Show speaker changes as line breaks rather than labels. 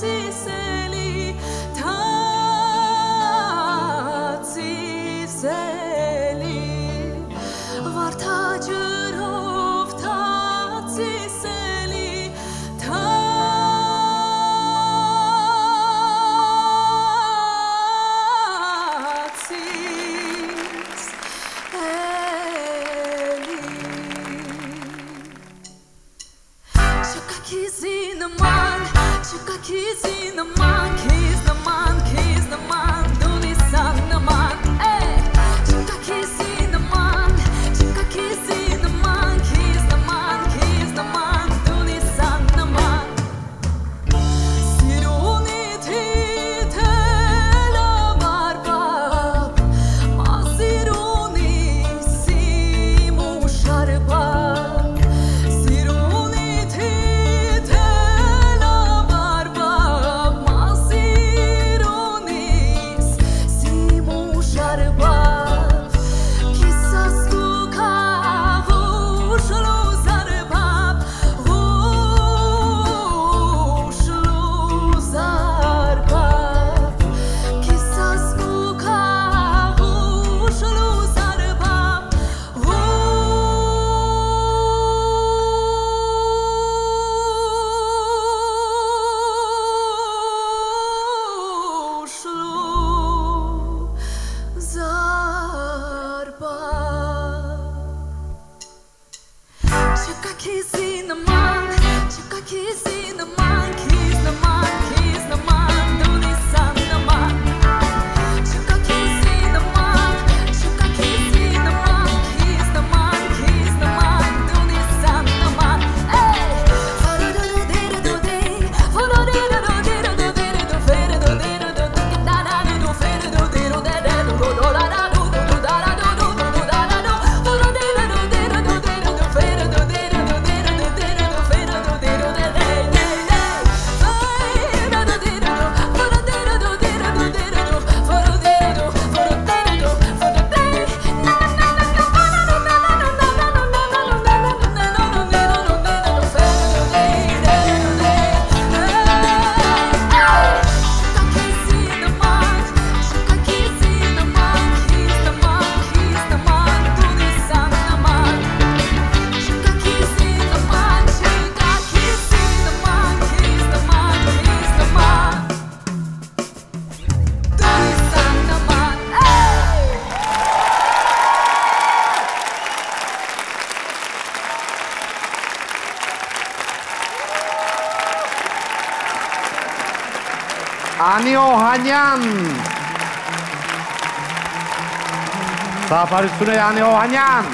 si se eh. 아직까지 지나만 kissing
Aniohanyan. Zafer üstüne Aniohanyan.